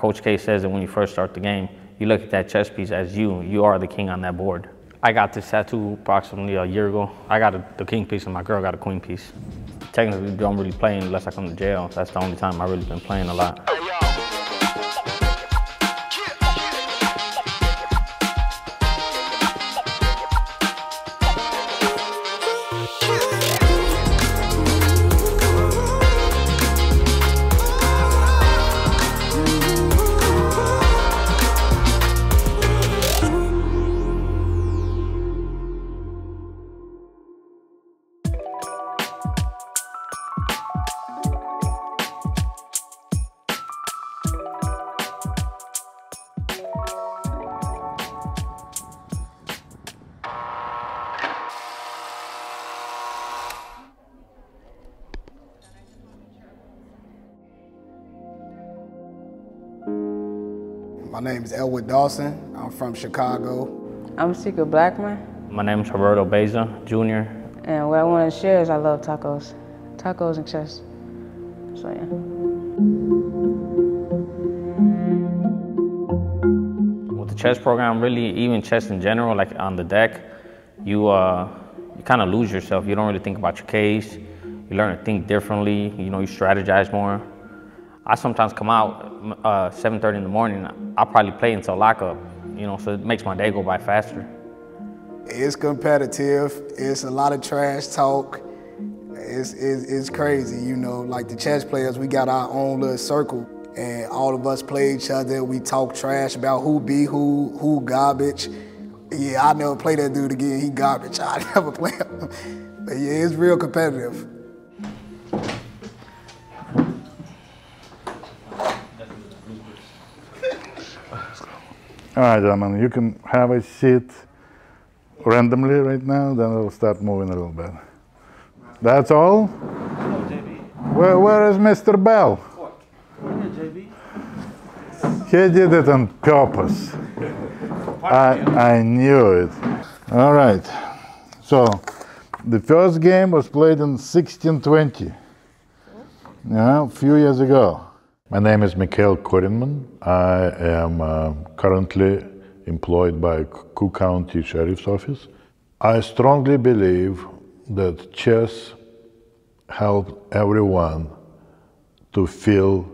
Coach K says that when you first start the game, you look at that chess piece as you. You are the king on that board. I got this tattoo approximately a year ago. I got a, the king piece and my girl got a queen piece. Technically, don't really play unless I come to jail. That's the only time I've really been playing a lot. My name is Elwood Dawson. I'm from Chicago. I'm Secret Blackman, My name is Roberto Baeza Jr. and what I want to share is I love tacos, tacos and chess. So yeah. With the chess program, really, even chess in general, like on the deck, you uh, you kind of lose yourself. You don't really think about your case. You learn to think differently. You know, you strategize more. I sometimes come out uh, 7:30 in the morning. I'll probably play until lockup. You know, so it makes my day go by faster. It's competitive. It's a lot of trash talk. It's, it's, it's crazy, you know. Like the chess players, we got our own little circle, and all of us play each other. We talk trash about who be who, who garbage. Yeah, I never play that dude again. He garbage. I never play him. But yeah, it's real competitive. All right, gentlemen, you can have a seat randomly right now, then we'll start moving a little bit. That's all? Where, where is Mr. Bell? He did it on purpose. I, I knew it. All right. So, the first game was played in 1620. Yeah, a few years ago. My name is Mikhail Korenman. I am uh, currently employed by Cook County Sheriff's Office. I strongly believe that chess helped everyone to feel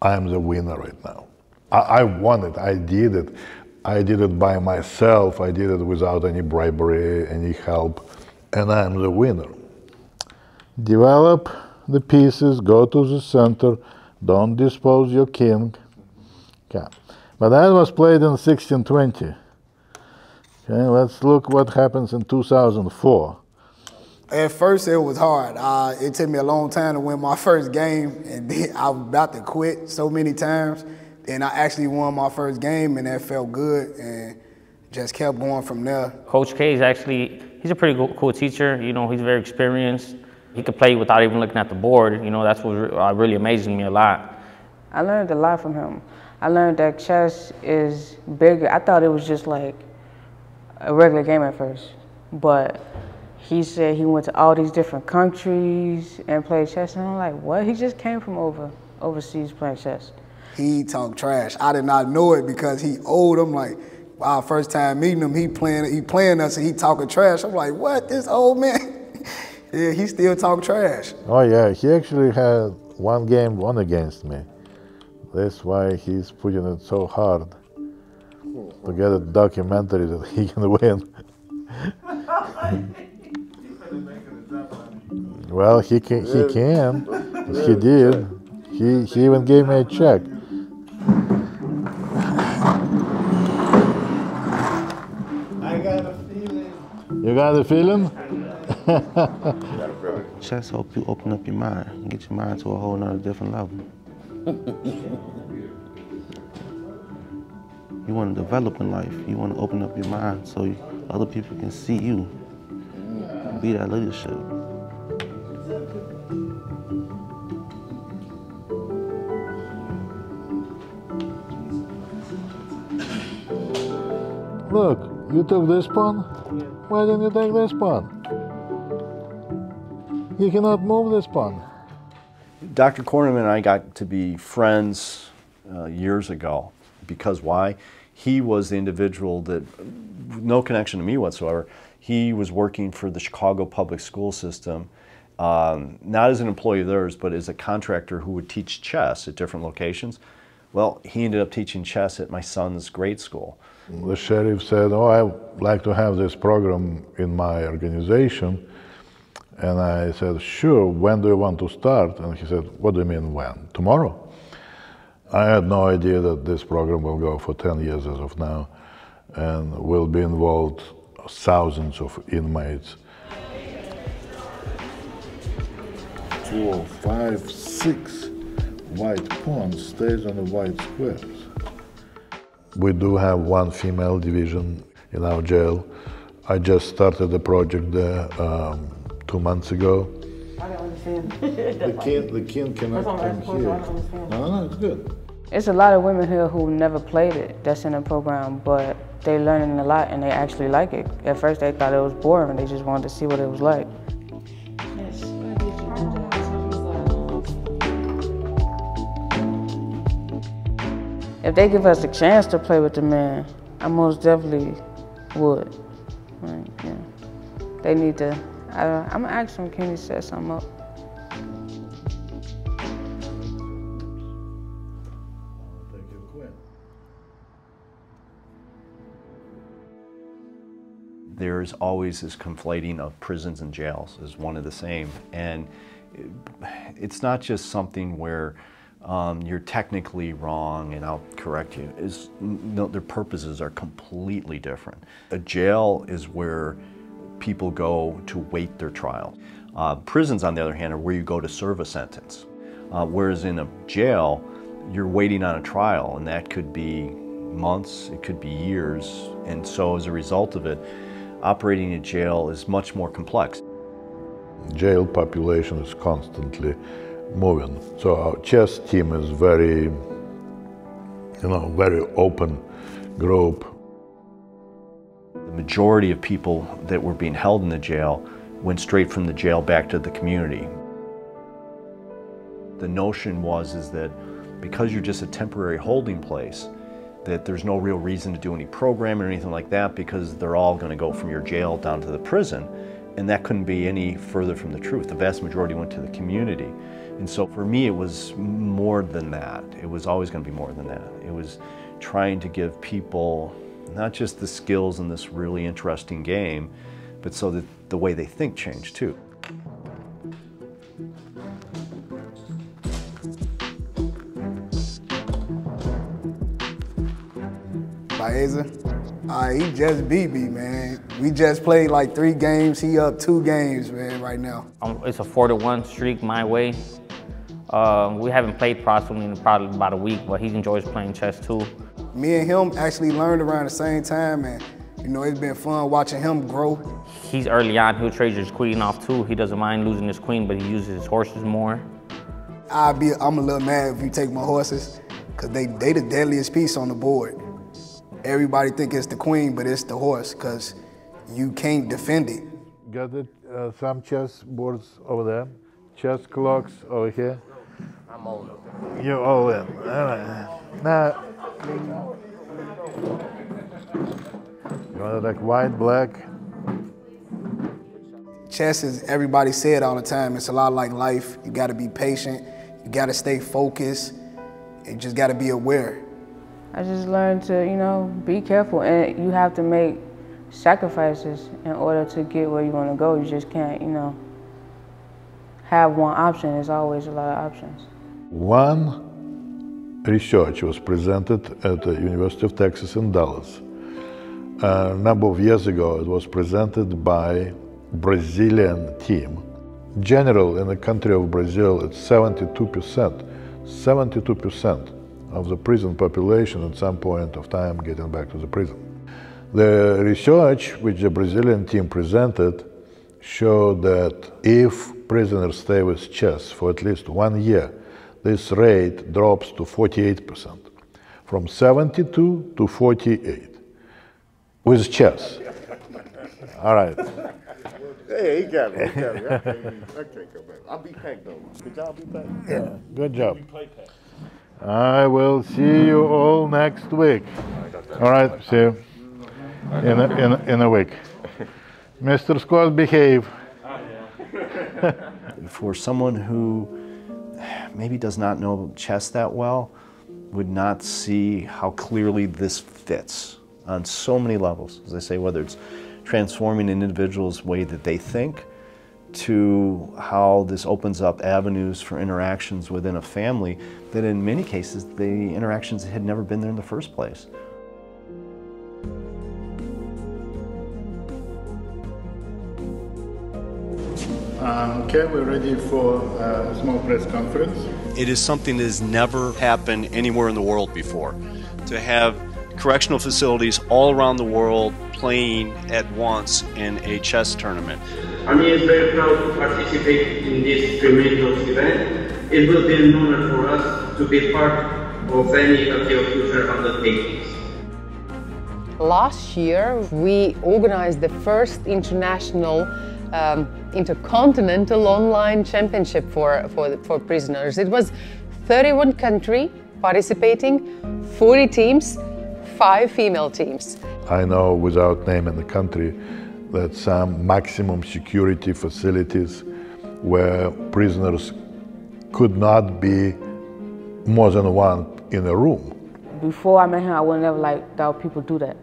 I'm the winner right now. I, I won it. I did it. I did it by myself. I did it without any bribery, any help, and I'm the winner. Develop the pieces, go to the center, don't dispose your king. Okay. But that was played in 1620. Okay, let's look what happens in 2004. At first, it was hard. Uh, it took me a long time to win my first game, and then I was about to quit so many times. And I actually won my first game, and that felt good, and just kept going from there. Coach K is actually he's a pretty cool, cool teacher. You know, he's very experienced. He could play without even looking at the board. You know, that's what re- uh, really amazes me a lot. I learned a lot from him. I learned that chess is bigger. I thought it was just like a regular game at first, but he said he went to all these different countries and played chess, and I'm like, what? He just came from over overseas playing chess. He talked trash. I did not know it because he old. I'm like, our first time meeting him, he playing he playing us and he talking trash. I'm like, what? This old man? Yeah, he still talk trash. Oh yeah, he actually had one game won against me. That's why he's putting it so hard to get a documentary that he can win. well, he can. He can. He did. He he even gave me a check. I got a feeling. You got a feeling? Chess help you open up your mind, and get your mind to a whole nother different level. you want to develop in life. You want to open up your mind so you, other people can see you. Be that leadership. Look, you took this pawn. Why didn't you take this pawn? You cannot move this pawn. Dr. Korenman and I got to be friends uh, years ago because why? He was the individual that, no connection to me whatsoever, he was working for the Chicago public school system, um, not as an employee of theirs, but as a contractor who would teach chess at different locations. Well, he ended up teaching chess at my son's grade school. The sheriff said, Oh, I'd like to have this program in my organization. And I said, Sure, when do you want to start? And he said, What do you mean when? Tomorrow. I had no idea that this program will go for 10 years as of now and will be involved thousands of inmates. Four, five, six white pawns stays on the white squares. We do have one female division in our jail. I just started the project there um, two months ago. I don't understand. The king, the king cannot That's come here. I don't understand. No, no, it's good. It's a lot of women here who never played it that's in the program, but they learning a lot and they actually like it. At first they thought it was boring, and they just wanted to see what it was like. If they give us a chance to play with the men, I most definitely would. Like, yeah. They need to, I, I'm gonna ask them, can you set something up? there's always this conflating of prisons and jails as one of the same. And it's not just something where um, you're technically wrong and I'll correct you. No, their purposes are completely different. A jail is where people go to wait their trial. Uh, prisons, on the other hand, are where you go to serve a sentence. Uh, whereas in a jail, you're waiting on a trial, and that could be months, it could be years. And so, as a result of it, operating a jail is much more complex. Jail population is constantly moving. So our chess team is very, you know, very open group. The majority of people that were being held in the jail went straight from the jail back to the community. The notion was is that because you're just a temporary holding place, that there's no real reason to do any programming or anything like that because they're all going to go from your jail down to the prison. And that couldn't be any further from the truth. The vast majority went to the community. And so for me, it was more than that. It was always going to be more than that. It was trying to give people not just the skills in this really interesting game, but so that the way they think changed too. Baeza. Uh, he just beat me, man. We just played like three games. He up two games, man, right now. Um, it's a four to one streak my way. Uh, we haven't played possibly in probably about a week, but he enjoys playing chess too. Me and him actually learned around the same time, and you know, it's been fun watching him grow. He's early on, he'll trade his queen off too. He doesn't mind losing his queen, but he uses his horses more. I be, I'm a little mad if you take my horses, cause they they the deadliest piece on the board. Everybody think it's the queen, but it's the horse, cause you can't defend it. Got it? Uh, some chess boards over there, chess clocks over here. I'm old. You're all in. All right. Now, you want it like white, black? Chess is everybody say it all the time. It's a lot like life. You got to be patient. You got to stay focused. You just got to be aware. I just learned to, you know, be careful and you have to make sacrifices in order to get where you want to go. You just can't, you know, have one option. There's always a lot of options. One research was presented at the University of Texas in Dallas. A number of years ago, it was presented by Brazilian team. General in the country of Brazil, it's 72%. 72% of the prison population at some point of time getting back to the prison. The research which the Brazilian team presented showed that if prisoners stay with chess for at least one year, this rate drops to 48%, from 72 to 48 with chess. All right. Hey, he got me. He got me. I can't, I can't come back. I'll be packed though. Could y'all be packed? Yeah. Good job. I will see you all next week. All right, see you in a, in a, in a week. Mr. Scott, behave. For someone who maybe does not know chess that well, would not see how clearly this fits on so many levels. As I say, whether it's transforming an individual's way that they think, to how this opens up avenues for interactions within a family that in many cases the interactions had never been there in the first place. Um, okay, we're ready for a small press conference. It is something that has never happened anywhere in the world before. To have correctional facilities all around the world playing at once in a chess tournament. Army is very proud to participate in this tremendous event. It will be an honor for us to be part of any of your future undertakings. Last year, we organized the first international um, intercontinental online championship for, for, for prisoners. It was 31 countries participating, 40 teams, five female teams. I know without name naming the country that some maximum security facilities where prisoners could not be more than one in a room. Before I met him, I would never like that people do that.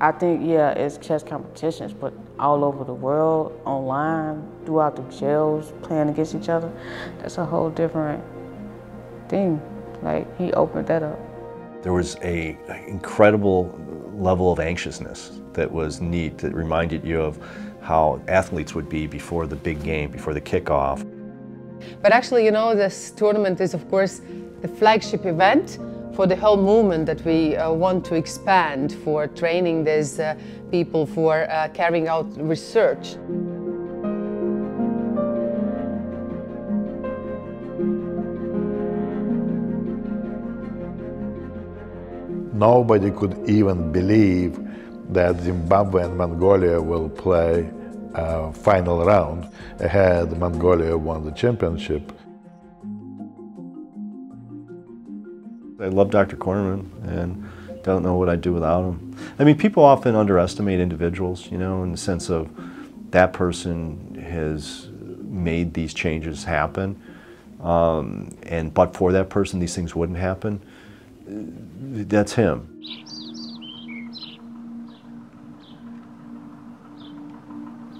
I think, yeah, it's chess competitions, but all over the world, online, throughout the jails, playing against each other, that's a whole different thing. Like, he opened that up. There was a incredible level of anxiousness that was neat, that reminded you of how athletes would be before the big game, before the kickoff. But actually, you know, this tournament is, of course, the flagship event for the whole movement that we uh, want to expand for training these uh, people for uh, carrying out research. Nobody could even believe that Zimbabwe and Mongolia will play a final round ahead. Mongolia won the championship. I love Dr. Korenman and don't know what I'd do without him. I mean, people often underestimate individuals, you know, in the sense of that person has made these changes happen. Um, and but for that person, these things wouldn't happen. That's him.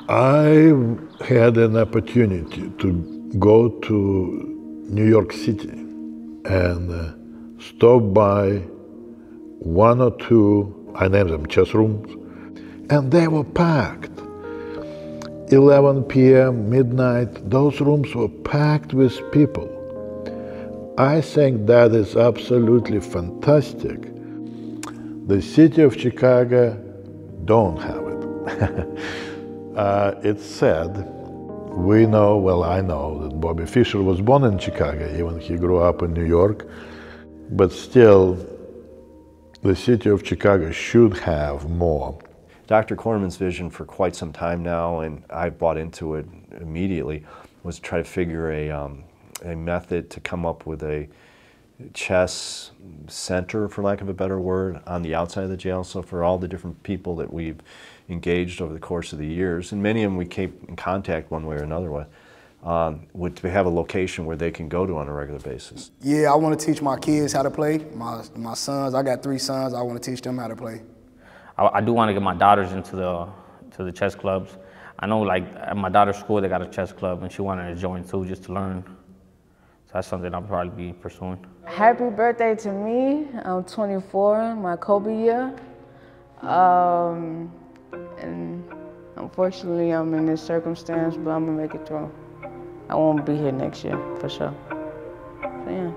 I had an opportunity to go to New York City and uh, stop by one or two, I named them chess rooms, and they were packed. 11 p.m., midnight, those rooms were packed with people. I think that is absolutely fantastic. The city of Chicago don't have it. uh, it's sad. We know, well, I know that Bobby Fischer was born in Chicago, even he grew up in New York. But still, the city of Chicago should have more. Dr. Korenman's vision for quite some time now, and I bought into it immediately, was to try to figure a, um, a method to come up with a chess center, for lack of a better word, on the outside of the jail. So for all the different people that we've engaged over the course of the years, and many of them we keep in contact one way or another with, um, would to have a location where they can go to on a regular basis. Yeah, I want to teach my kids how to play. My my sons, I got three sons. I want to teach them how to play. I, I do want to get my daughters into the to the chess clubs. I know, like at my daughter's school, they got a chess club, and she wanted to join too, just to learn. So that's something I'll probably be pursuing. Happy birthday to me. I'm 24, my Kobe year. Um, and unfortunately, I'm in this circumstance, but I'm gonna make it through. I won't be here next year for sure. So, yeah.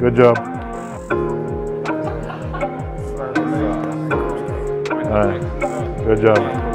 Good job. All right. Good job.